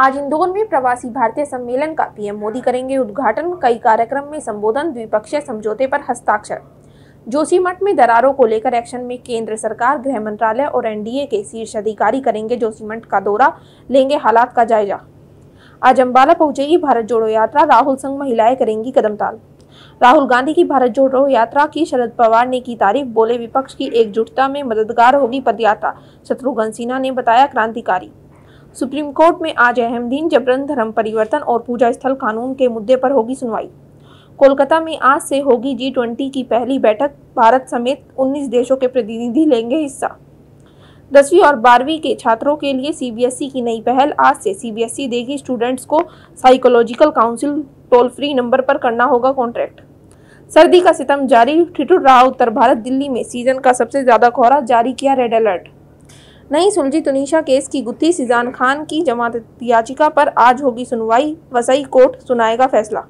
आज इंदौर में प्रवासी भारतीय सम्मेलन का पीएम मोदी करेंगे उद्घाटन। कई कार्यक्रम में संबोधन, द्विपक्षीय समझौते पर हस्ताक्षर। जोशीमठ में दरारों को लेकर एक्शन में केंद्र सरकार, गृह मंत्रालय और एनडीए के शीर्ष अधिकारी करेंगे जोशीमठ का दौरा, लेंगे हालात का जायजा। आज अम्बाला पहुंचेगी भारत जोड़ो यात्रा, राहुल संघ महिलाएँ करेंगी कदमताल राहुल गांधी की भारत जोड़ो यात्रा की शरद पवार ने की तारीफ़, बोले विपक्ष की एकजुटता में मददगार होगी पदयात्रा, शत्रुघ्न सिन्हा ने बताया क्रांतिकारी। सुप्रीम कोर्ट में आज अहम दिन जबरन धर्म, परिवर्तन और पूजा स्थल कानून के मुद्दे पर होगी सुनवाई। कोलकाता में आज से होगी जी ट्वेंटी की पहली बैठक। भारत समेत 19 देशों के प्रतिनिधि लेंगे हिस्सा। दसवीं और बारहवीं के छात्रों के लिए सीबीएसई की नई पहल। आज से सीबीएसई देगी स्टूडेंट्स को psychological council toll free number पर करना होगा कॉन्ट्रैक्ट सर्दी का सितम जारी। ठिठुर रहा उत्तर भारत। दिल्ली में सीज़न का सबसे ज़्यादा कोहरा जारी किया रेड अलर्ट नई सुलझी तुनिशा केस की गुत्थी सिजान खान की जमानत याचिका पर आज होगी सुनवाई, वसई कोर्ट सुनाएगा फैसला।